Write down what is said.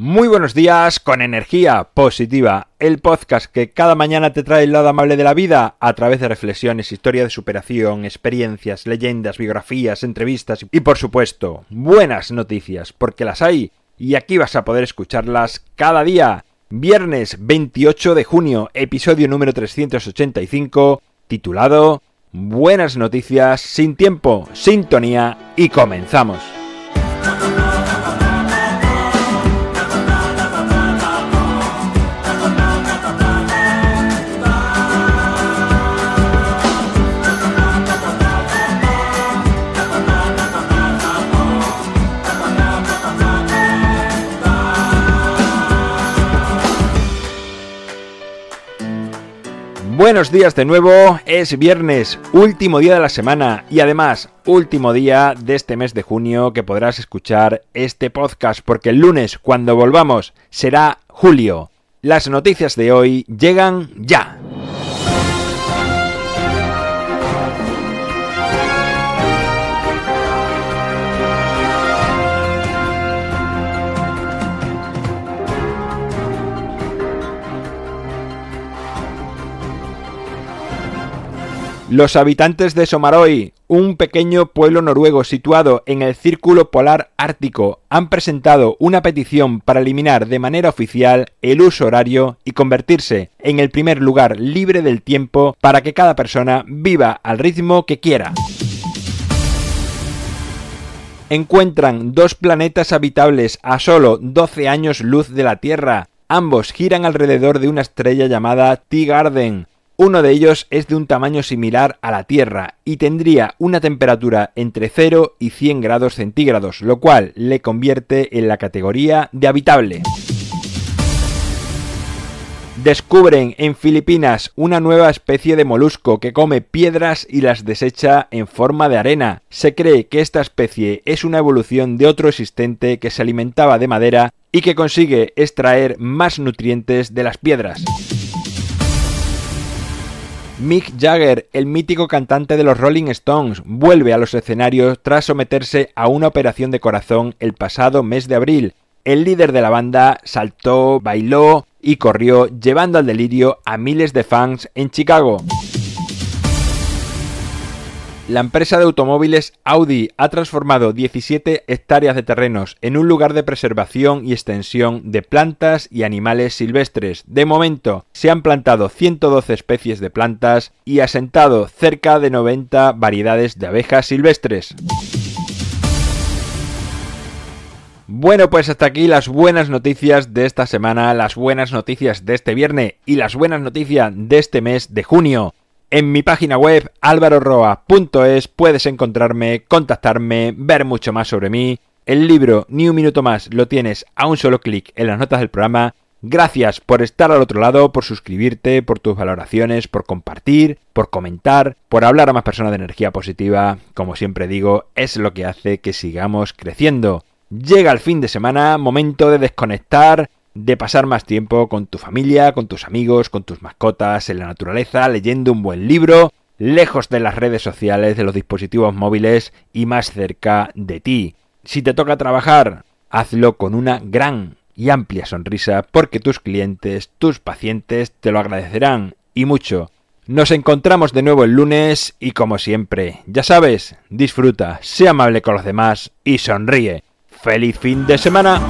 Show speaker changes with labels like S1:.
S1: Muy buenos días con energía positiva, el podcast que cada mañana te trae el lado amable de la vida a través de reflexiones, historia de superación, experiencias, leyendas, biografías, entrevistas y por supuesto buenas noticias, porque las hay y aquí vas a poder escucharlas cada día. Viernes 28 de junio, episodio número 385, titulado Buenas noticias sin tiempo, sintonía y comenzamos. Buenos días de nuevo, es viernes, último día de la semana y además último día de este mes de junio que podrás escuchar este podcast porque el lunes cuando volvamos será julio. Las noticias de hoy llegan ya. Los habitantes de Somaroy, un pequeño pueblo noruego situado en el Círculo Polar Ártico, han presentado una petición para eliminar de manera oficial el uso horario y convertirse en el primer lugar libre del tiempo para que cada persona viva al ritmo que quiera. Encuentran dos planetas habitables a solo 12 años luz de la Tierra. Ambos giran alrededor de una estrella llamada T-Garden, uno de ellos es de un tamaño similar a la Tierra y tendría una temperatura entre 0 y 100 grados centígrados, lo cual le convierte en la categoría de habitable. Descubren en Filipinas una nueva especie de molusco que come piedras y las desecha en forma de arena. Se cree que esta especie es una evolución de otro existente que se alimentaba de madera y que consigue extraer más nutrientes de las piedras. Mick Jagger, el mítico cantante de los Rolling Stones, vuelve a los escenarios tras someterse a una operación de corazón el pasado mes de abril. El líder de la banda saltó, bailó y corrió llevando al delirio a miles de fans en Chicago. La empresa de automóviles Audi ha transformado 17 hectáreas de terrenos en un lugar de preservación y extensión de plantas y animales silvestres. De momento, se han plantado 112 especies de plantas y asentado cerca de 90 variedades de abejas silvestres. Bueno, pues hasta aquí las buenas noticias de esta semana, las buenas noticias de este viernes y las buenas noticias de este mes de junio. En mi página web alvaroroa.es puedes encontrarme, contactarme, ver mucho más sobre mí. El libro Ni un minuto más lo tienes a un solo clic en las notas del programa. Gracias por estar al otro lado, por suscribirte, por tus valoraciones, por compartir, por comentar, por hablar a más personas de energía positiva. Como siempre digo, es lo que hace que sigamos creciendo. Llega el fin de semana, momento de desconectar, de pasar más tiempo con tu familia, con tus amigos, con tus mascotas, en la naturaleza, leyendo un buen libro, lejos de las redes sociales, de los dispositivos móviles y más cerca de ti. Si te toca trabajar, hazlo con una gran y amplia sonrisa porque tus clientes, tus pacientes te lo agradecerán y mucho. Nos encontramos de nuevo el lunes y como siempre, ya sabes, disfruta, sea amable con los demás y sonríe. ¡Feliz fin de semana!